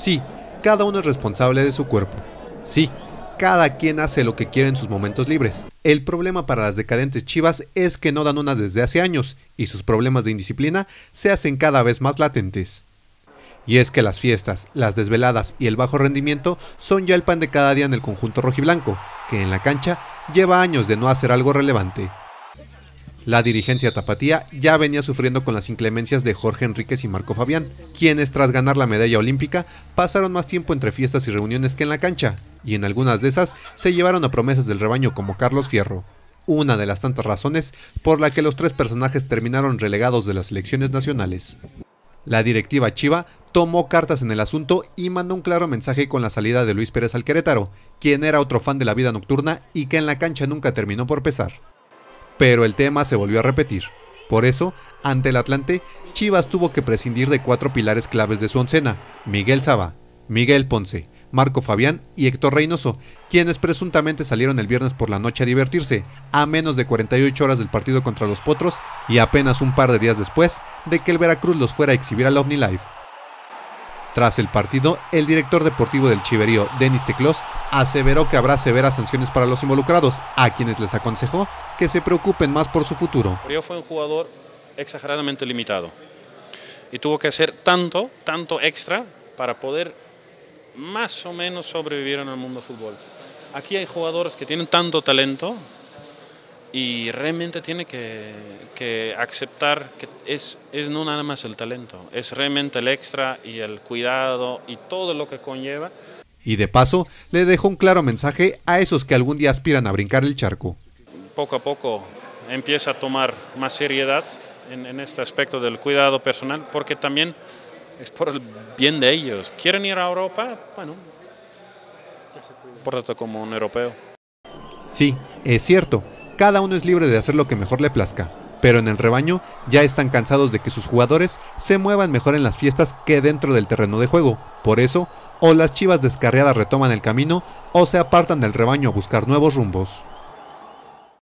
Sí, cada uno es responsable de su cuerpo. Sí, cada quien hace lo que quiere en sus momentos libres. El problema para las decadentes chivas es que no dan una desde hace años y sus problemas de indisciplina se hacen cada vez más latentes. Y es que las fiestas, las desveladas y el bajo rendimiento son ya el pan de cada día en el conjunto rojiblanco, que en la cancha lleva años de no hacer algo relevante. La dirigencia tapatía ya venía sufriendo con las inclemencias de Jorge Enríquez y Marco Fabián, quienes tras ganar la medalla olímpica pasaron más tiempo entre fiestas y reuniones que en la cancha, y en algunas de esas se llevaron a promesas del rebaño como Carlos Fierro, una de las tantas razones por la que los tres personajes terminaron relegados de las selecciones nacionales. La directiva Chiva tomó cartas en el asunto y mandó un claro mensaje con la salida de Luis Pérez al Querétaro, quien era otro fan de la vida nocturna y que en la cancha nunca terminó por pesar. Pero el tema se volvió a repetir. Por eso, ante el Atlante, Chivas tuvo que prescindir de cuatro pilares claves de su oncena, Miguel Saba, Miguel Ponce, Marco Fabián y Héctor Reynoso, quienes presuntamente salieron el viernes por la noche a divertirse, a menos de 48 horas del partido contra los Potros y apenas un par de días después de que el Veracruz los fuera a exhibir al OmniLife. Tras el partido, el director deportivo del Chiverío, Denis Teclos, aseveró que habrá severas sanciones para los involucrados, a quienes les aconsejó que se preocupen más por su futuro. Yo fue un jugador exageradamente limitado y tuvo que hacer tanto, tanto extra para poder más o menos sobrevivir en el mundo fútbol. Aquí hay jugadores que tienen tanto talento y realmente tiene que, aceptar que es, es, no nada más el talento, es realmente el extra y el cuidado y todo lo que conlleva. Y de paso, le dejó un claro mensaje a esos que algún día aspiran a brincar el charco. Poco a poco empieza a tomar más seriedad en, en este aspecto del cuidado personal, porque también es por el bien de ellos. ¿Quieren ir a Europa? Bueno, pórtate como un europeo. Sí, es cierto, cada uno es libre de hacer lo que mejor le plazca, pero en el rebaño ya están cansados de que sus jugadores se muevan mejor en las fiestas que dentro del terreno de juego. Por eso, o las chivas descarriadas retoman el camino o se apartan del rebaño a buscar nuevos rumbos.